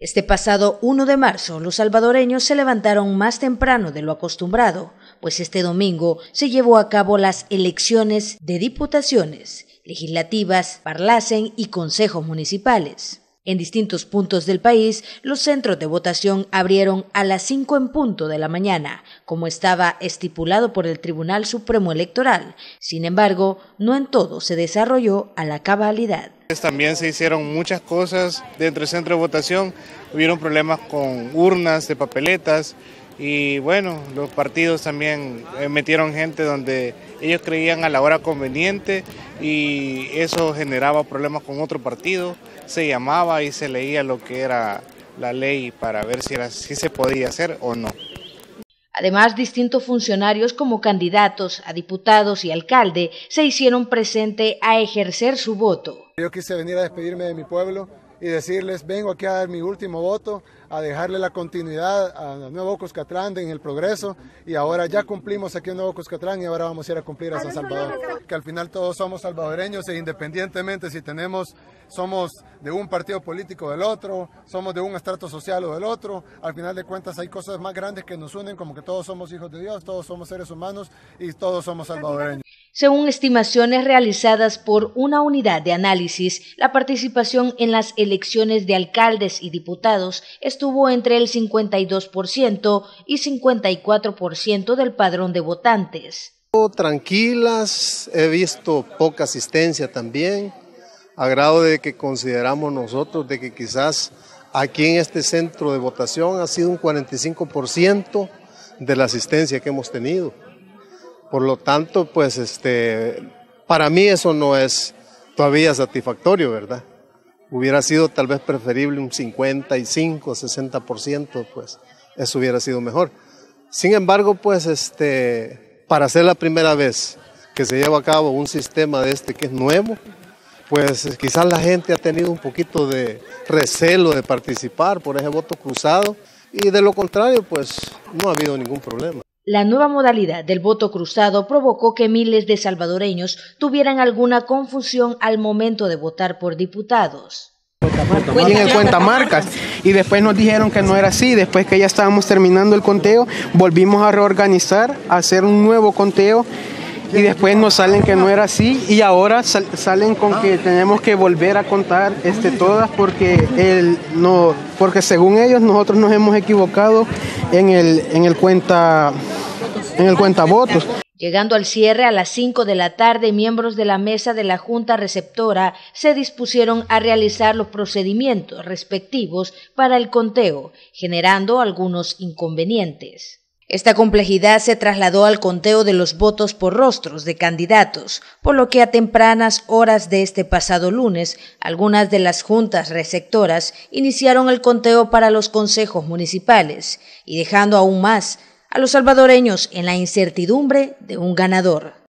Este pasado 1 de marzo, los salvadoreños se levantaron más temprano de lo acostumbrado, pues este domingo se llevó a cabo las elecciones de diputaciones, legislativas, parlacen y consejos municipales. En distintos puntos del país, los centros de votación abrieron a las 5 en punto de la mañana, como estaba estipulado por el Tribunal Supremo Electoral. Sin embargo, no en todo se desarrolló a la cabalidad. También se hicieron muchas cosas dentro del centro de votación, hubieron problemas con urnas de papeletas y bueno, los partidos también eh, metieron gente donde ellos creían a la hora conveniente y eso generaba problemas con otro partido. Se llamaba y se leía lo que era la ley para ver si, era, si se podía hacer o no. Además, distintos funcionarios como candidatos a diputados y alcalde se hicieron presente a ejercer su voto. Yo quise venir a despedirme de mi pueblo y decirles, vengo aquí a dar mi último voto, a dejarle la continuidad a Nuevo Cuscatlán en el progreso y ahora ya cumplimos aquí en Nuevo Cuscatlán y ahora vamos a ir a cumplir a San Salvador. Que al final todos somos salvadoreños e independientemente si tenemos, somos de un partido político o del otro, somos de un estrato social o del otro, al final de cuentas hay cosas más grandes que nos unen como que todos somos hijos de Dios, todos somos seres humanos y todos somos salvadoreños. Según estimaciones realizadas por una unidad de análisis, la participación en las elecciones de alcaldes y diputados estuvo entre el 52% y 54% del padrón de votantes. Tranquilas, he visto poca asistencia también, a grado de que consideramos nosotros de que quizás aquí en este centro de votación ha sido un 45% de la asistencia que hemos tenido. Por lo tanto, pues este, para mí eso no es todavía satisfactorio, ¿verdad? Hubiera sido tal vez preferible un 55, 60%, pues eso hubiera sido mejor. Sin embargo, pues este, para ser la primera vez que se lleva a cabo un sistema de este que es nuevo, pues quizás la gente ha tenido un poquito de recelo de participar por ese voto cruzado y de lo contrario, pues no ha habido ningún problema. La nueva modalidad del voto cruzado provocó que miles de salvadoreños tuvieran alguna confusión al momento de votar por diputados. Tienen cuenta marcas y después nos dijeron que no era así, después que ya estábamos terminando el conteo, volvimos a reorganizar, a hacer un nuevo conteo. Y después nos salen que no era así. Y ahora salen con que tenemos que volver a contar este todas porque el no porque según ellos nosotros nos hemos equivocado en el en el cuenta en el cuentavotos. Llegando al cierre a las 5 de la tarde, miembros de la mesa de la Junta Receptora se dispusieron a realizar los procedimientos respectivos para el conteo, generando algunos inconvenientes. Esta complejidad se trasladó al conteo de los votos por rostros de candidatos, por lo que a tempranas horas de este pasado lunes, algunas de las juntas receptoras iniciaron el conteo para los consejos municipales y dejando aún más a los salvadoreños en la incertidumbre de un ganador.